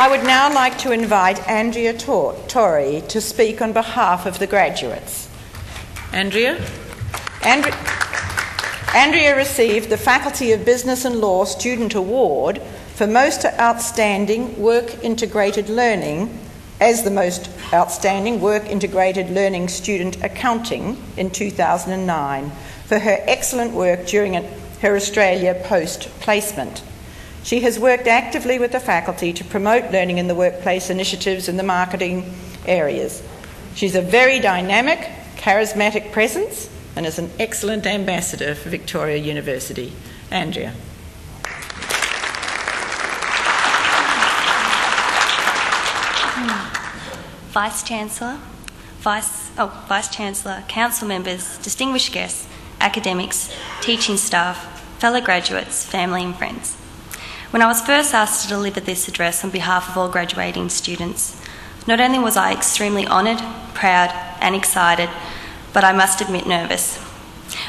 I would now like to invite Andrea Tor- Tori to speak on behalf of the graduates. Andrea? Andre- Andrea received the Faculty of Business and Law Student Award for Most Outstanding Work Integrated Learning as the Most Outstanding Work Integrated Learning Student Accounting in 2009 for her excellent work during her Australia Post placement. She has worked actively with the faculty to promote learning in the workplace initiatives in the marketing areas. She's a very dynamic, charismatic presence and is an excellent ambassador for Victoria University. Andrea. Vice Chancellor, Vice, oh, Vice Chancellor, Council members, distinguished guests, academics, teaching staff, fellow graduates, family and friends. When I was first asked to deliver this address on behalf of all graduating students, not only was I extremely honoured, proud, and excited, but I must admit nervous.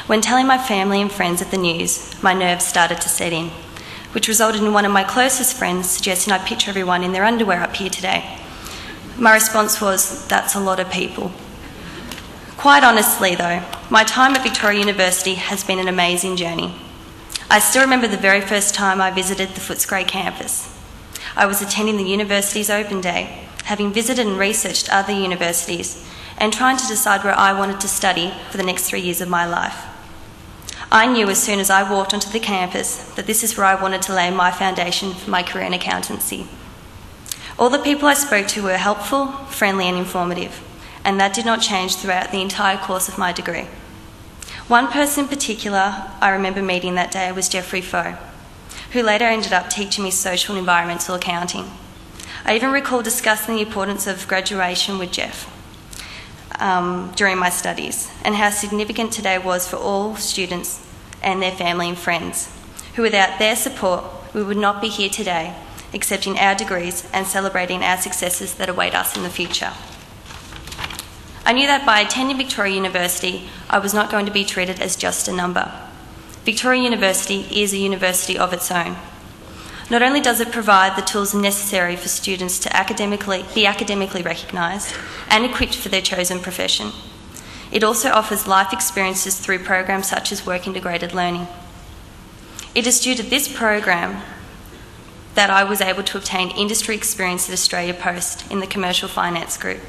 When telling my family and friends of the news, my nerves started to set in, which resulted in one of my closest friends suggesting I picture everyone in their underwear up here today. My response was, That's a lot of people. Quite honestly, though, my time at Victoria University has been an amazing journey. I still remember the very first time I visited the Footscray campus. I was attending the university's open day, having visited and researched other universities, and trying to decide where I wanted to study for the next three years of my life. I knew as soon as I walked onto the campus that this is where I wanted to lay my foundation for my career in accountancy. All the people I spoke to were helpful, friendly, and informative, and that did not change throughout the entire course of my degree. One person in particular I remember meeting that day was Jeffrey Foe, who later ended up teaching me social and environmental accounting. I even recall discussing the importance of graduation with Jeff um, during my studies and how significant today was for all students and their family and friends, who without their support we would not be here today accepting our degrees and celebrating our successes that await us in the future. I knew that by attending Victoria University, I was not going to be treated as just a number. Victoria University is a university of its own. Not only does it provide the tools necessary for students to academically, be academically recognised and equipped for their chosen profession, it also offers life experiences through programs such as Work Integrated Learning. It is due to this program that I was able to obtain industry experience at Australia Post in the Commercial Finance Group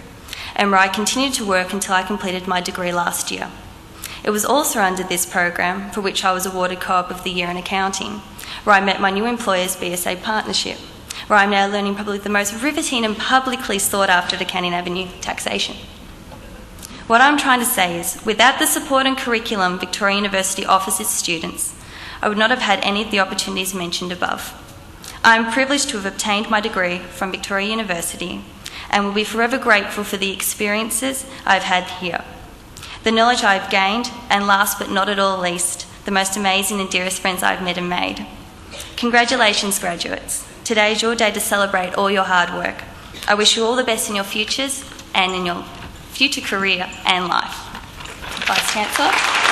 and where I continued to work until I completed my degree last year. It was also under this program for which I was awarded Co op of the Year in Accounting, where I met my new employer's BSA partnership, where I'm now learning probably the most riveting and publicly sought after at Canning Avenue taxation. What I'm trying to say is, without the support and curriculum Victoria University offers its students, I would not have had any of the opportunities mentioned above. I am privileged to have obtained my degree from Victoria University and will be forever grateful for the experiences I've had here, the knowledge I've gained, and last but not at all least, the most amazing and dearest friends I've met and made. Congratulations, graduates. Today is your day to celebrate all your hard work. I wish you all the best in your futures and in your future career and life. Vice Chancellor.